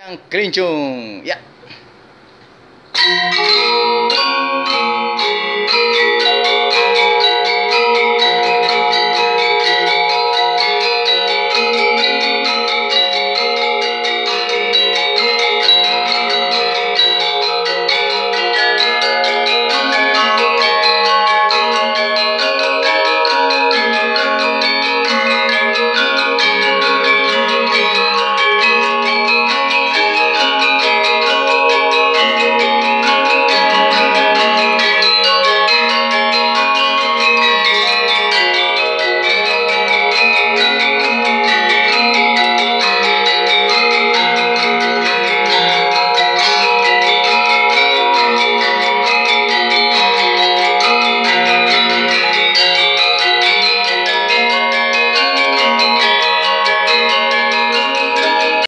yang kelincung ya.